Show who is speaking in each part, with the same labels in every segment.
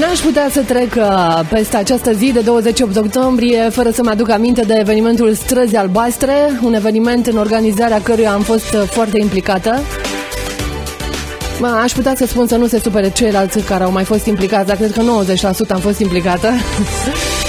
Speaker 1: N-aș putea să trec uh, peste această zi de 28 octombrie fără să-mi aduc aminte de evenimentul Străzi Albastre, un eveniment în organizarea căruia am fost uh, foarte implicată. Mă, aș putea să spun să nu se supere ceilalți care au mai fost implicați, dar cred că 90% am fost implicată.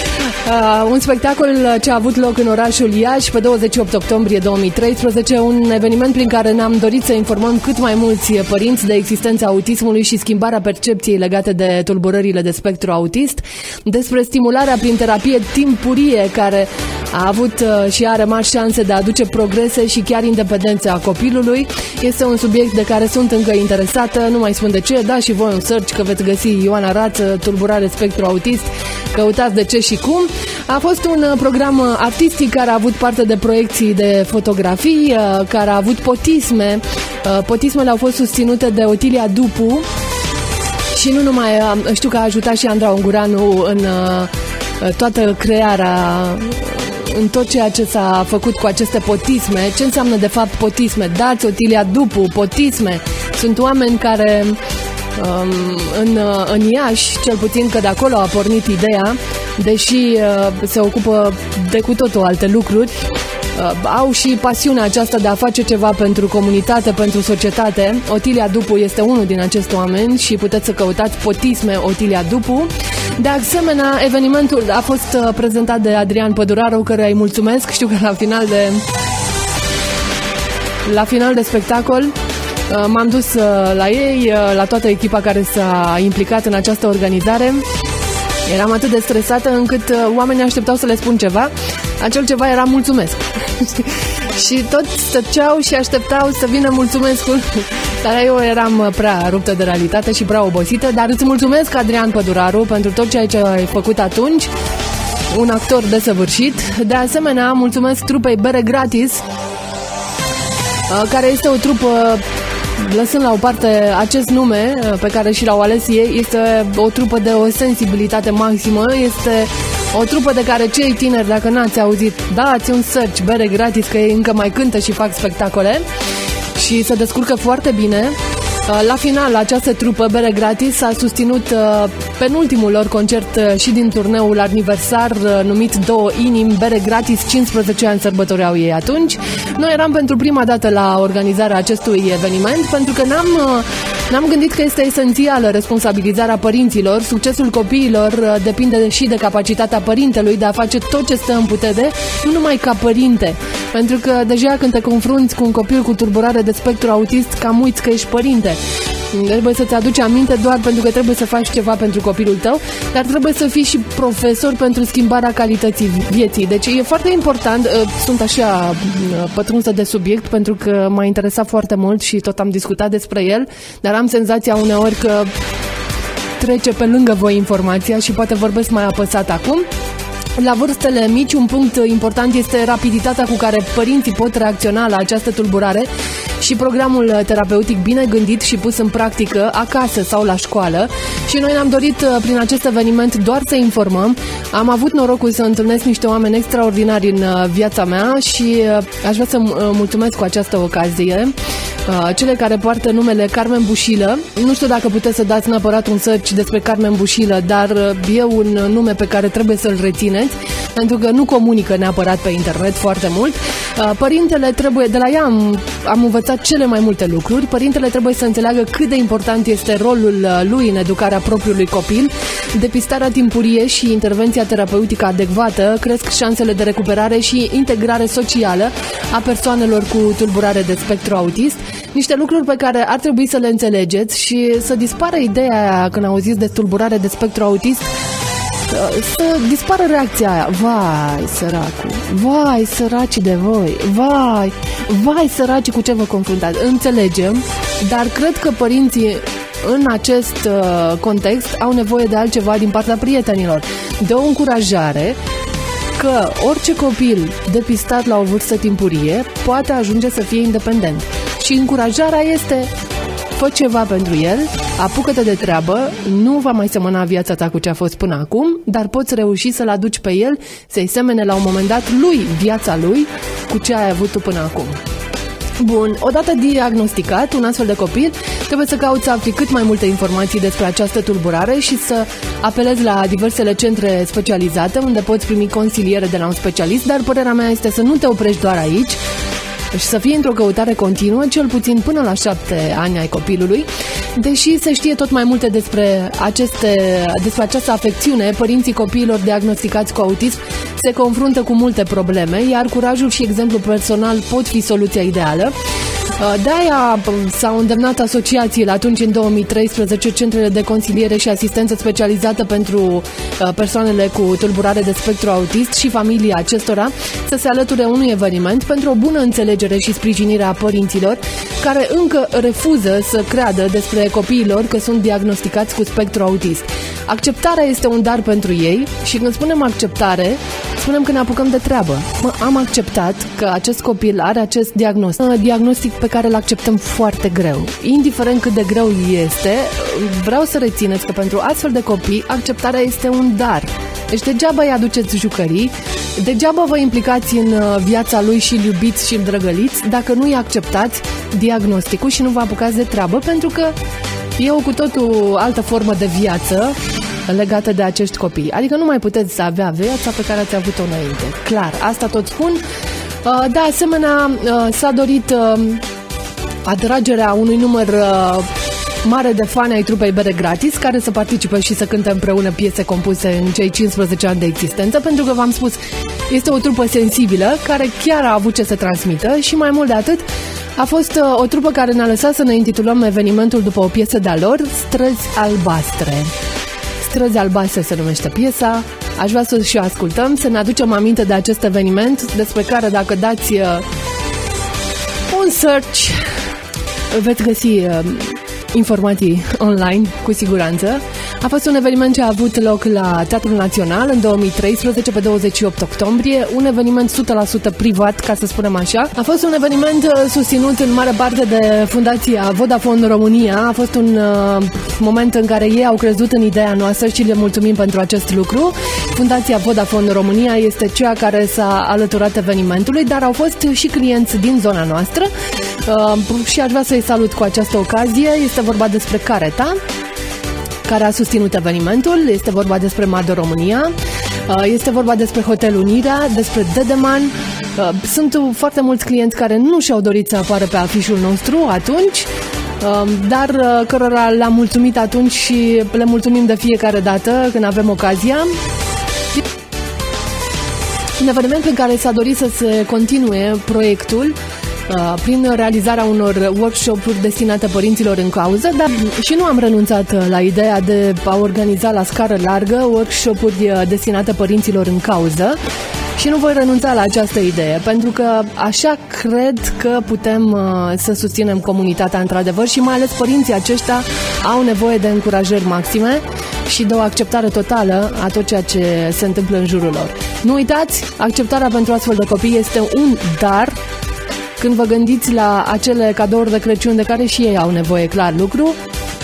Speaker 1: Uh, un spectacol ce a avut loc în orașul Iași pe 28 octombrie 2013, un eveniment prin care ne-am dorit să informăm cât mai mulți părinți de existența autismului și schimbarea percepției legate de tulburările de spectru autist, despre stimularea prin terapie timpurie care a avut uh, și are mari șanse de a aduce progrese și chiar independența copilului. Este un subiect de care sunt încă interesată, nu mai spun de ce, da și voi un search că veți găsi Ioana Rață, tulburare spectru autist, căutați de ce și cum. A fost un uh, program uh, artistic care a avut parte de proiecții de fotografii, care a avut potisme. Potismele au fost susținute de Otilia Dupu și nu numai, știu că a ajutat și Andra Unguranu în toată crearea în tot ceea ce s-a făcut cu aceste potisme. Ce înseamnă de fapt potisme? Dați Otilia Dupu, potisme. Sunt oameni care um, în, în Iași, cel puțin că de acolo a pornit ideea, deși uh, se ocupă de cu totul alte lucruri, uh, au și pasiunea aceasta de a face ceva pentru comunitate, pentru societate. Otilia Dupu este unul din acești oameni și puteți să căutați potisme Otilia Dupu. De asemenea, evenimentul a fost uh, prezentat de Adrian Păduraru, căruia îi mulțumesc. Știu că la final de la final de spectacol uh, m-am dus uh, la ei, la toată echipa care s-a implicat în această organizare. Eram atât de stresată încât oamenii așteptau să le spun ceva. Acel ceva era mulțumesc. și toți stăceau și așteptau să vină mulțumescul. Dar eu eram prea ruptă de realitate și prea obosită, dar îți mulțumesc, Adrian Păduraru, pentru tot ceea ce ai făcut atunci. Un actor desăvârșit. De asemenea, mulțumesc trupei Bere Gratis, uh, care este o trupă lăsând la o parte acest nume uh, pe care și l-au ales ei, este o trupă de o sensibilitate maximă, este o trupă de care cei tineri, dacă n-ați auzit, dați un search, bere gratis, că ei încă mai cântă și fac spectacole și se descurcă foarte bine. Uh, la final, această trupă Bere Gratis a susținut uh, penultimul lor concert uh, și din turneul aniversar numit Două Inimi, Bere Gratis, 15 ani sărbătoreau ei atunci. Noi eram pentru prima dată la organizarea acestui eveniment pentru că n-am, n-am gândit că este esențială responsabilizarea părinților. Succesul copiilor depinde și de capacitatea părintelui de a face tot ce stă în putere, nu numai ca părinte, pentru că deja când te confrunți cu un copil cu turburare de spectru autist, cam uiți că ești părinte. Trebuie să-ți aduci aminte doar pentru că trebuie să faci ceva pentru copilul tău, dar trebuie să fii și profesor pentru schimbarea calității vieții. Deci e foarte important, uh, sunt așa uh, pătrunsă de subiect pentru că m-a interesat foarte mult și tot am discutat despre el, dar am senzația uneori că trece pe lângă voi informația și poate vorbesc mai apăsat acum. La vârstele mici, un punct important este rapiditatea cu care părinții pot reacționa la această tulburare și programul terapeutic bine gândit și pus în practică acasă sau la școală. Și noi ne-am dorit uh, prin acest eveniment doar să informăm. Am avut norocul să întâlnesc niște oameni extraordinari în uh, viața mea și uh, aș vrea să mulțumesc cu această ocazie cele care poartă numele Carmen Bușilă. Nu știu dacă puteți să dați neapărat un search despre Carmen Bușilă, dar e un nume pe care trebuie să-l rețineți, pentru că nu comunică neapărat pe internet foarte mult. Părintele trebuie, de la ea am, am învățat cele mai multe lucruri, părintele trebuie să înțeleagă cât de important este rolul lui în educarea propriului copil, depistarea timpurie și intervenția terapeutică adecvată cresc șansele de recuperare și integrare socială a persoanelor cu tulburare de spectru autist, niște lucruri pe care ar trebui să le înțelegeți și să dispară ideea aia când auziți de tulburare de spectru autist să dispară reacția aia. Vai, săracul, vai, săraci de voi, vai, vai, săraci cu ce vă confruntați. Înțelegem, dar cred că părinții în acest uh, context au nevoie de altceva din partea prietenilor. De o încurajare că orice copil depistat la o vârstă timpurie poate ajunge să fie independent. Și încurajarea este fă ceva pentru el, apucă-te de treabă, nu va mai semăna viața ta cu ce a fost până acum, dar poți reuși să-l aduci pe el să-i semene la un moment dat lui, viața lui, cu ce ai avut tu până acum. Bun, odată diagnosticat un astfel de copil, Trebuie să cauți să afli cât mai multe informații despre această tulburare și să apelezi la diversele centre specializate unde poți primi consiliere de la un specialist, dar părerea mea este să nu te oprești doar aici, și să fie într-o căutare continuă, cel puțin până la șapte ani ai copilului, deși se știe tot mai multe despre, aceste, despre această afecțiune, părinții copiilor diagnosticați cu autism se confruntă cu multe probleme, iar curajul și exemplu personal pot fi soluția ideală. Uh, de-aia um, s-au îndemnat asociațiile atunci în 2013 centrele de consiliere și asistență specializată pentru uh, persoanele cu tulburare de spectru autist și familia acestora să se alăture unui eveniment pentru o bună înțelegere și sprijinire a părinților care încă refuză să creadă despre copiilor că sunt diagnosticați cu spectru autist. Acceptarea este un dar pentru ei și când spunem acceptare, spunem că ne apucăm de treabă. Mă, am acceptat că acest copil are acest diagnostic, diagnostic pe care îl acceptăm foarte greu. Indiferent cât de greu este, vreau să rețineți că pentru astfel de copii, acceptarea este un dar. Deci degeaba îi aduceți jucării, degeaba vă implicați în uh, viața lui și îl iubiți și îl drăgăliți dacă nu îi acceptați diagnosticul și nu vă apucați de treabă, pentru că e o cu totul altă formă de viață legată de acești copii. Adică nu mai puteți să avea viața pe care ați avut-o înainte. Clar, asta tot spun. Uh, de asemenea, uh, s-a dorit atragerea unui număr mare de fani ai trupei Bere Gratis, care să participe și să cânte împreună piese compuse în cei 15 ani de existență, pentru că v-am spus, este o trupă sensibilă, care chiar a avut ce să transmită și mai mult de atât, a fost uh, o trupă care ne-a lăsat să ne intitulăm evenimentul după o piesă de-a lor, Străzi Albastre. Străzi Albastre se numește piesa, aș vrea să și ascultăm, să ne aducem aminte de acest eveniment, despre care dacă dați uh, un search, veți găsi uh, informații online, cu siguranță. A fost un eveniment ce a avut loc la Teatrul Național în 2013, pe 28 octombrie, un eveniment 100% privat, ca să spunem așa. A fost un eveniment uh, susținut în mare parte de Fundația Vodafone România. A fost un uh, moment în care ei au crezut în ideea noastră și le mulțumim pentru acest lucru. Fundația Vodafone România este cea care s-a alăturat evenimentului, dar au fost și clienți din zona noastră uh, și aș vrea să-i salut cu această ocazie. Este vorba despre Careta, care a susținut evenimentul. Este vorba despre Mado România, uh, este vorba despre Hotel Unirea, despre Dedeman. Uh, sunt foarte mulți clienți care nu și-au dorit să apară pe afișul nostru atunci, uh, dar cărora le-am mulțumit atunci și le mulțumim de fiecare dată când avem ocazia. Un eveniment în care s-a dorit să se continue proiectul Uh, prin realizarea unor workshop-uri destinate părinților în cauză, dar și nu am renunțat uh, la ideea de a organiza la scară largă workshop-uri uh, destinate părinților în cauză și nu voi renunța la această idee, pentru că așa cred că putem uh, să susținem comunitatea într-adevăr și mai ales părinții aceștia au nevoie de încurajări maxime și de o acceptare totală a tot ceea ce se întâmplă în jurul lor. Nu uitați, acceptarea pentru astfel de copii este un dar când vă gândiți la acele cadouri de Crăciun de care și ei au nevoie, clar lucru,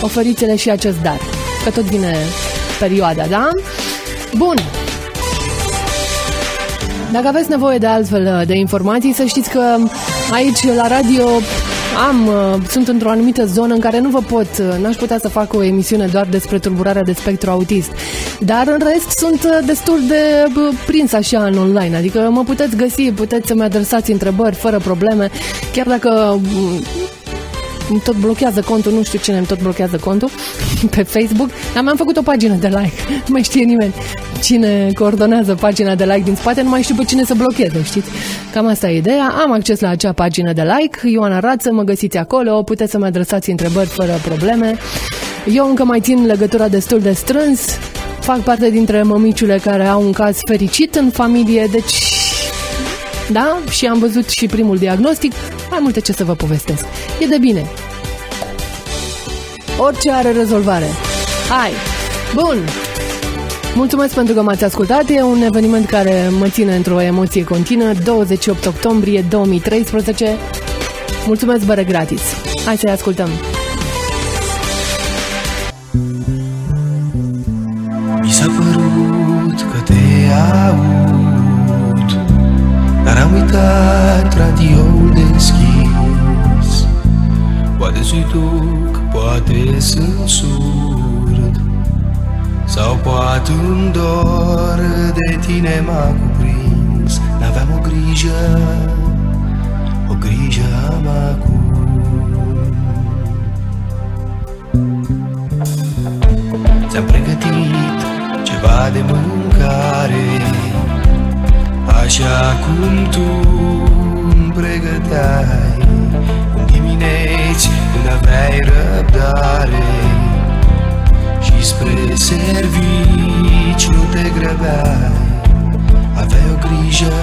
Speaker 1: oferiți-le și acest dar. Că tot vine perioada, da? Bun. Dacă aveți nevoie de altfel de informații, să știți că aici la radio am, uh, sunt într-o anumită zonă în care nu vă pot, uh, n-aș putea să fac o emisiune doar despre tulburarea de spectru autist. Dar în rest sunt uh, destul de prins așa în online, adică mă puteți găsi, puteți să-mi adresați întrebări fără probleme, chiar dacă îmi tot blochează contul, nu știu cine îmi tot blochează contul pe Facebook, dar mi-am făcut o pagină de like, nu mai știe nimeni cine coordonează pagina de like din spate, nu mai știu pe cine să blocheze, știți? Cam asta e ideea. Am acces la acea pagină de like, Ioana Rață, mă găsiți acolo, puteți să mă adresați întrebări fără probleme. Eu încă mai țin legătura destul de strâns, fac parte dintre mămiciule care au un caz fericit în familie, deci da? Și am văzut și primul diagnostic, mai multe ce să vă povestesc. E de bine. Orice are rezolvare. Hai! Bun! Mulțumesc pentru că m-ați ascultat. E un eveniment care mă ține într-o emoție continuă. 28 octombrie 2013. Mulțumesc, bără gratis. Hai să-i ascultăm.
Speaker 2: Luat un dor de tine m-a cuprins. N-aveam o grijă, o grijă am acum Ți-am pregătit ceva de mâncare Așa cum tu îmi pregăteai. În dimineți când aveai răbdare și spre servici nu te grăbeai Aveai o grijă